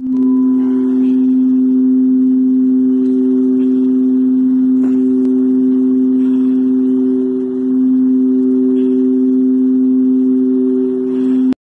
you